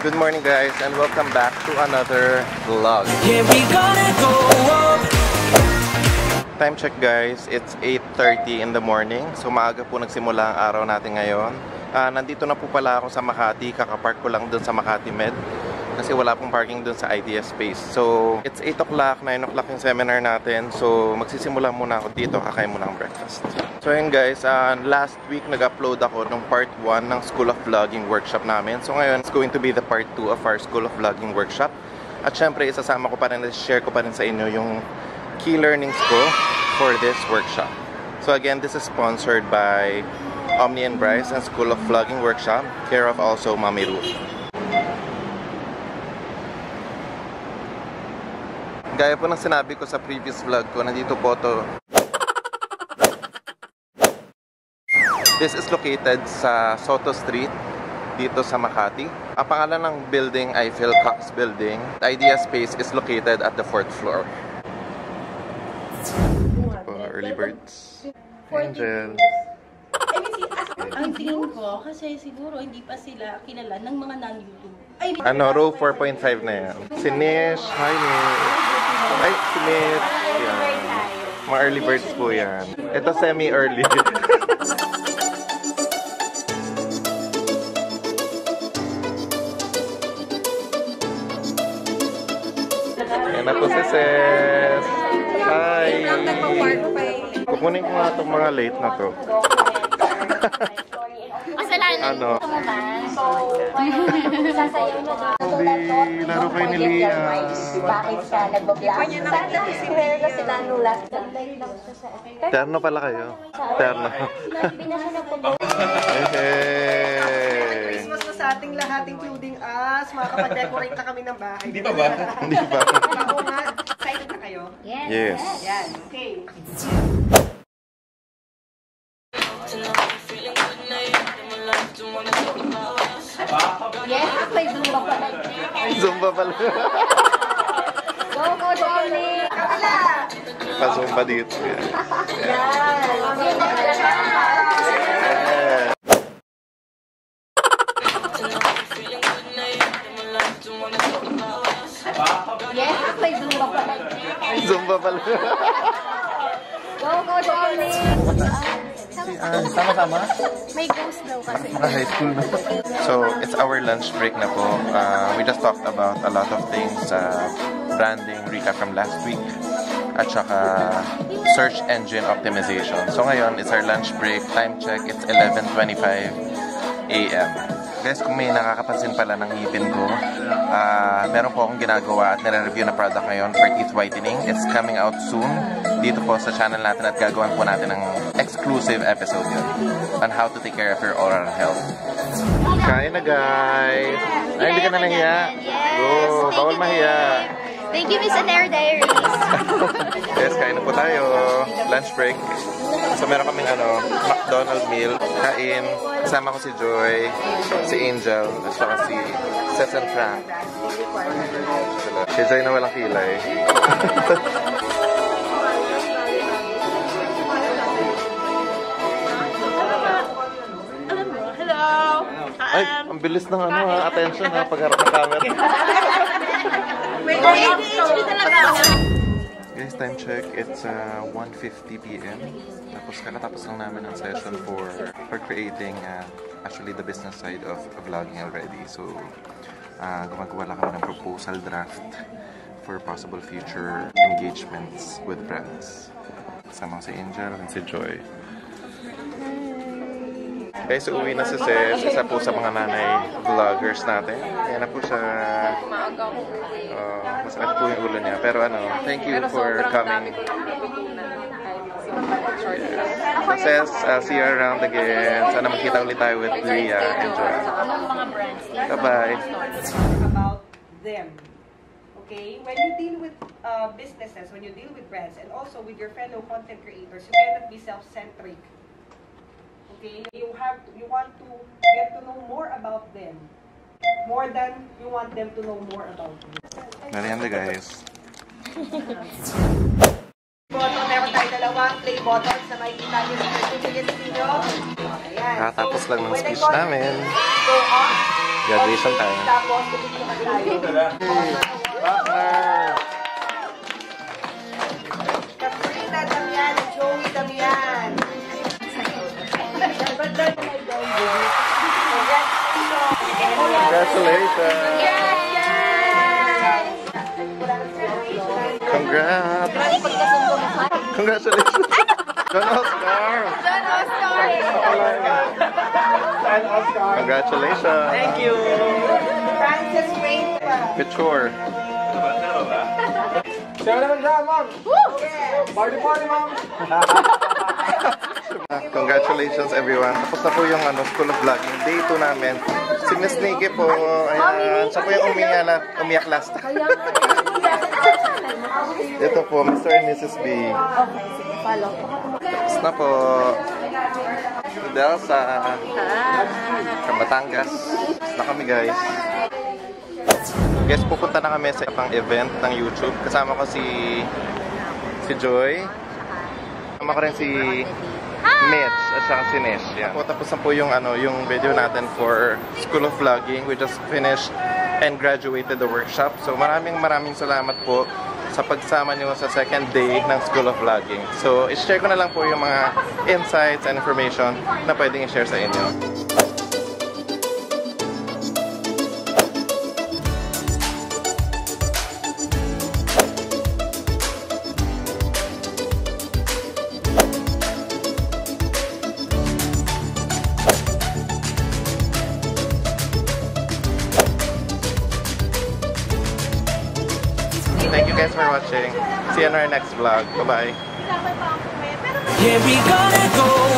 Good morning guys and welcome back to another vlog. Yeah, we gonna go up. Time check guys, it's 8.30 in the morning. So maaga po nagsimula ang araw natin ngayon. Ah, nandito na po pala ako sa Makati, kakapark ko lang dun sa Makati Med. Kasi wala pong parking dun sa Idea Space. So, it's 8 o'clock, 9 o'clock yung seminar natin. So, magsisimula muna ako dito, kakain muna ang breakfast. So yun guys, uh, last week nag-upload ako ng part 1 ng School of Vlogging workshop namin. So ngayon, it's going to be the part 2 of our School of Vlogging workshop. At syempre, isasama ko pa rin, share ko pa rin sa inyo yung key learnings ko for this workshop. So again, this is sponsored by Omni and Bryce and School of Vlogging Workshop, care of also Mami Ruth. Gaya po ng sinabi ko sa previous vlog ko, nandito po to This is located sa Soto Street dito sa Makati. Ang pangalan ng building ay Phil Cox Building. The Idea Space is located at the fourth floor. Ito po, early birds. Angel. Ang tingin ko, kasi siguro hindi pa sila kilala ng mga non-YouTube. Ano, row 4.5 na yan. Si Nish. Hi, Nish. Ay, si Nish. Mga early birds po yan. Ito semi-early. Yan na po si Ses. Hi. Kukunin ko nga itong mga late na to. Kasalanan Ano? mo naman. Sasayaw na Hindi, laro kayo ni Lia. Bakit siya nagbablog? Sana si Mel sila nung last. Terno pala kayo. Terno. Sinabi na siya nagpag Hey! Ating lahat, including us. Makakapag-decorate na kami ng bahay. Hindi ba? Hindi ba? Oo nga. Excited na kayo? Yes. Yan. Okay. Yes, may zumba pa. Zumba pala. Go, go, Johnny! Pa-zumba dito. Yan. Yan! Yeah. Yes, may zumba pa. Zumba pala. Go, go, Johnny! Sama-sama? May ghost daw kasi. high school na. So, it's our lunch break na po. Uh, we just talked about a lot of things. Uh, branding, recap from last week. At saka search engine optimization. So ngayon, it's our lunch break. Time check, it's 11.25 a.m. Guys, kung may nakakapansin pala ng ngipin ko, ah meron po akong ginagawa at nire-review na product ngayon for teeth whitening. It's coming out soon dito po sa channel natin at gagawan po natin ng exclusive episode yun on how to take care of your oral health. Kain na guys! Ay, hindi ka na nahiya? Go! Bawal mahiya! Thank you, Miss Anair Diaries. Yes, kain na po tayo. Lunch break. So meron kaming ano, McDonald meal. Kain. Kasama ko si Joy, si Angel, at saka si Seth and Frank. Si Joy na walang kilay. alam mo, hello! Ay, ang bilis ng ano ha, attention ha, pagharap ng camera. May ADHD talaga. Guys, time check. It's uh, 1.50 p.m. Tapos kakatapos lang namin ang session for for creating uh, actually the business side of, vlogging already. So, uh, gumagawa lang kami ng proposal draft for possible future engagements with brands. Kasama si Angel and si Joy. Guys, so uwi na si Ses, isa po sa mga nanay vloggers natin. Kaya na po siya, uh, masakit po yung ulo niya. Pero ano, thank you for coming. So Ses, uh, see you around again. Sana makita ulit tayo with Leah and Joanne. Bye-bye. About them. Okay? When you deal with uh, businesses, when you deal with brands, and also with your fellow content creators, you cannot be self-centric. Okay? You have to, you want to get to know more about them. More than you want them to know more about you. Merienda guys. Button, meron tayo dalawang play buttons na makikita nyo sa certificate ninyo. Ayan. Kakatapos lang ng speech namin. Graduation time. Tapos, naman tayo. Partner! Congratulations! Congrats! Congratulations! John Oscar! John Oscar! Congratulations! Thank you! Francis Wayne. Mature. Congratulations everyone. Tapos na po yung ano, School of Vlogging. Day 2 namin. Si Miss Nikki po, ayan. Siya po yung umiyak, na, umiyak last. Ito po, Mr. and Mrs. B. Tapos na po. Delsa. Kabatangas. Tapos na kami guys. Guys, pupunta na kami sa pang event ng YouTube. Kasama ko si si Joy. Kasama ko rin si Mitch at saka si. Yan. Po, tapos na po yung, ano, yung video natin for School of Vlogging. We just finished and graduated the workshop. So maraming maraming salamat po sa pagsama niyo sa second day ng School of Vlogging. So, i-share ko na lang po yung mga insights and information na pwedeng i-share sa inyo. Guys for watching. See you in our next vlog. Bye-bye. We gonna go.